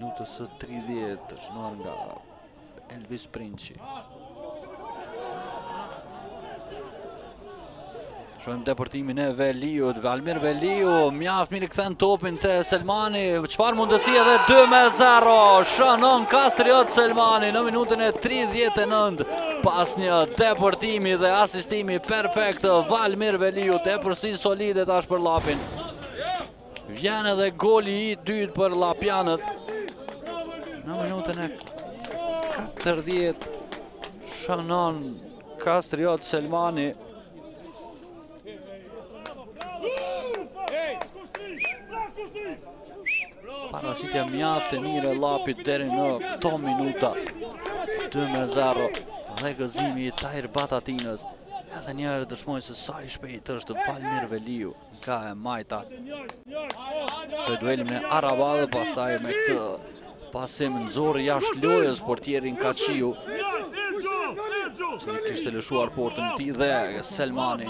Minutës së 30 të shënuar nga Elvis Prençi. Shohim depërtimin e Veliut, Valmir Veliu, mjaft mirë kthen topin te Selmani, çfarë mundësi edhe 2 me 0, shënon Kastriot Selmani në minutin e 39, pas një depërtimi dhe asistimi perfekt, Valmir Veliu, epërsi solide tash për Llapin. Vjen edhe goli i dytë për llapjanët Në minutin e 40 Shënon Kastriot Selmani Paraqitje mjaft e mirë e Llapit deri në këto minuta 2 me 0 Dhe gëzimi i Tahir Batatinës Edhe njëherë dëshmoi se sa i shpejt është Valmir Veliu Nga e majta Te duel me Arabadë Pastaj me këtë pasim nxori jashtë lojës Portierin Kaçiu Që kishte lëshuar portën e tij dhe Selmani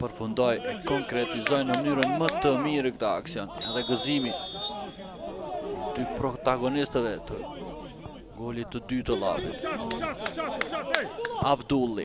Përfundoi e konkretizoi në mënyrën më të mirë këtë aksion Dhe gëzimi I dy protagonistëve të Golit të dy të Llapit Avdyli